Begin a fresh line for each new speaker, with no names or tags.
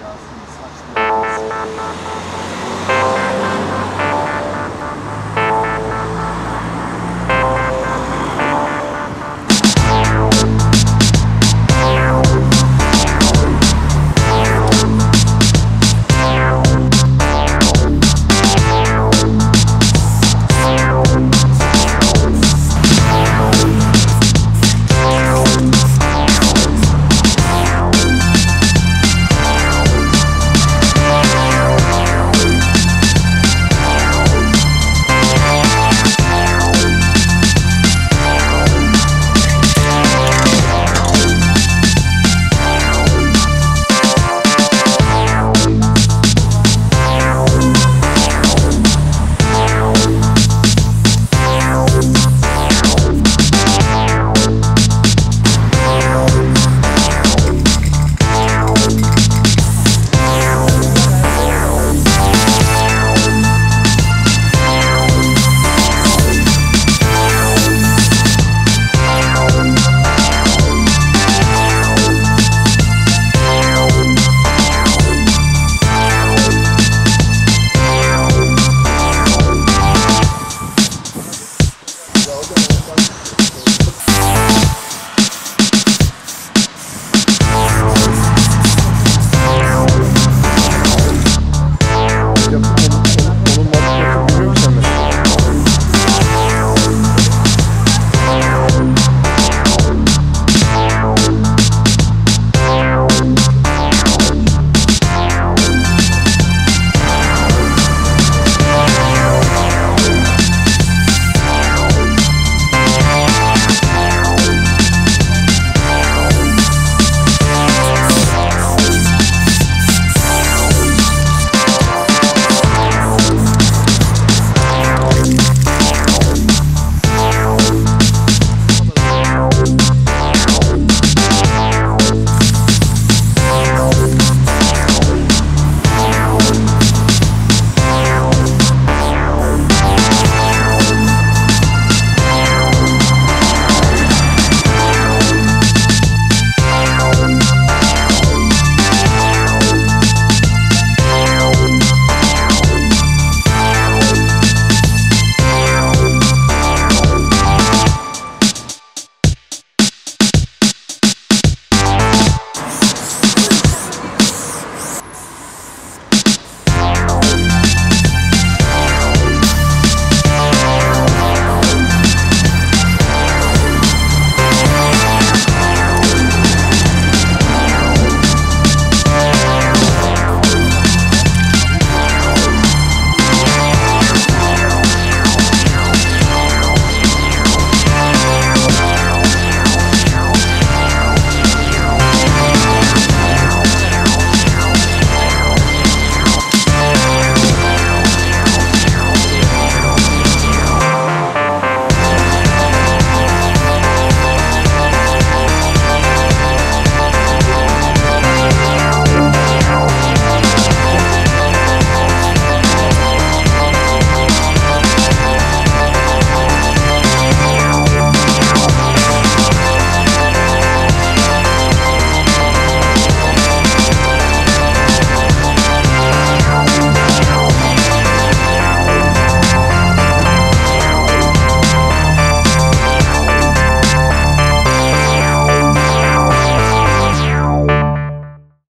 Yasin saçma.